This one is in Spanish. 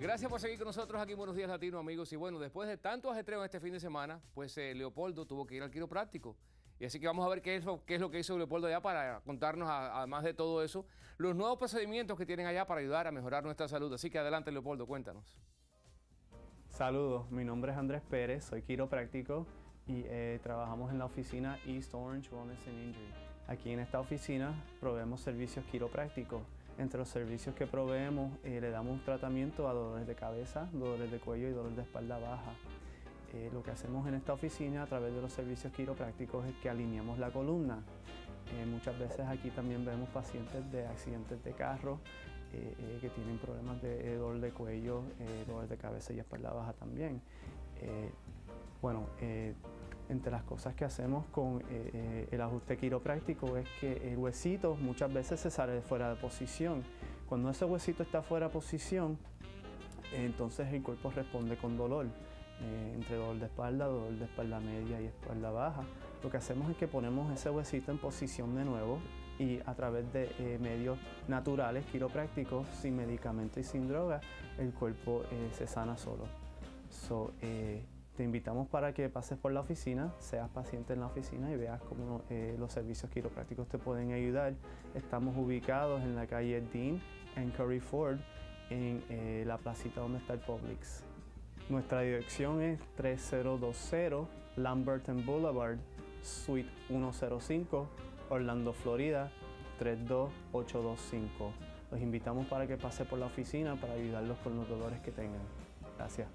Gracias por seguir con nosotros aquí en Buenos Días Latino, amigos. Y bueno, después de tanto ajetreo este fin de semana, pues eh, Leopoldo tuvo que ir al quiropráctico. Y así que vamos a ver qué es, lo, qué es lo que hizo Leopoldo allá para contarnos, además de todo eso, los nuevos procedimientos que tienen allá para ayudar a mejorar nuestra salud. Así que adelante, Leopoldo, cuéntanos. Saludos, mi nombre es Andrés Pérez, soy quiropráctico y eh, trabajamos en la oficina East Orange Wellness and Injury. Aquí en esta oficina proveemos servicios quiroprácticos entre los servicios que proveemos, eh, le damos tratamiento a dolores de cabeza, dolores de cuello y dolores de espalda baja. Eh, lo que hacemos en esta oficina a través de los servicios quiroprácticos es que alineamos la columna. Eh, muchas veces aquí también vemos pacientes de accidentes de carro que tienen problemas de dolor de cuello, dolores de cabeza y espalda baja también. Bueno, entre las cosas que hacemos con eh, eh, el ajuste quiropráctico es que el huesito muchas veces se sale fuera de posición. Cuando ese huesito está fuera de posición, entonces el cuerpo responde con dolor, eh, entre dolor de espalda, dolor de espalda media y espalda baja. Lo que hacemos es que ponemos ese huesito en posición de nuevo y a través de medios naturales, quiroprácticos, sin medicamento y sin droga, el cuerpo se sana solo. Te invitamos para que pases por la oficina, seas paciente en la oficina y veas cómo eh, los servicios quiroprácticos te pueden ayudar. Estamos ubicados en la calle Dean en Curry Ford, en eh, la placita donde está el Publix. Nuestra dirección es 3020 Lamberton Boulevard, Suite 105, Orlando, Florida 32825. Los invitamos para que pase por la oficina para ayudarlos con los dolores que tengan. Gracias.